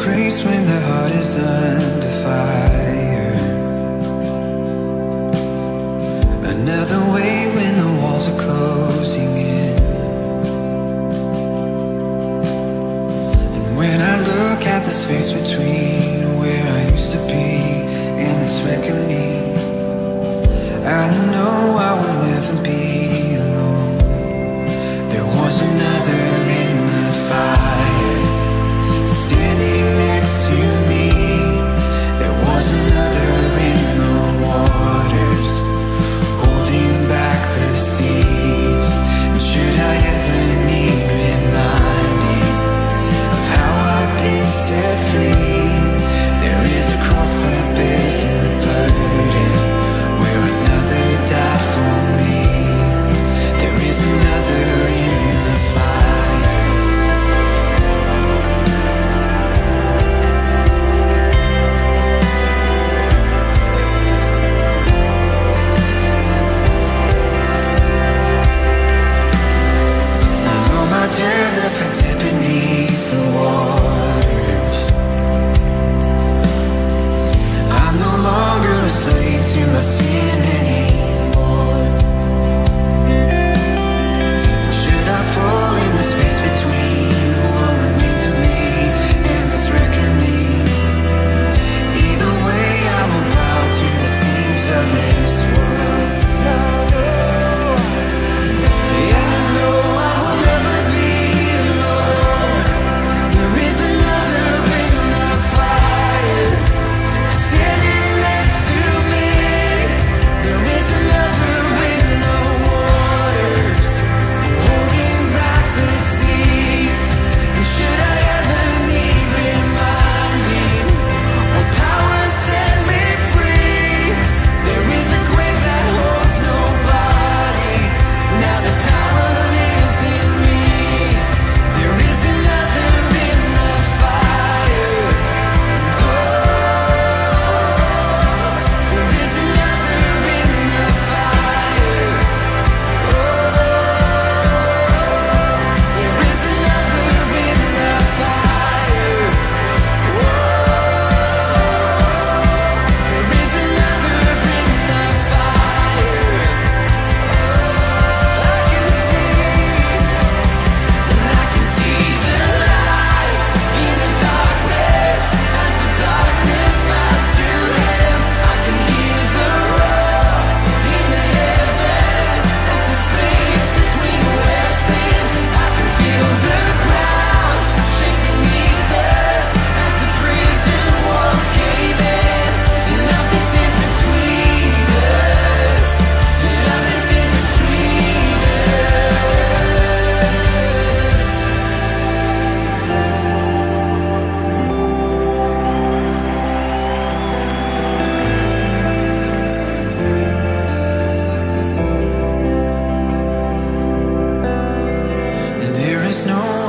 grace when the heart is undefined. snow.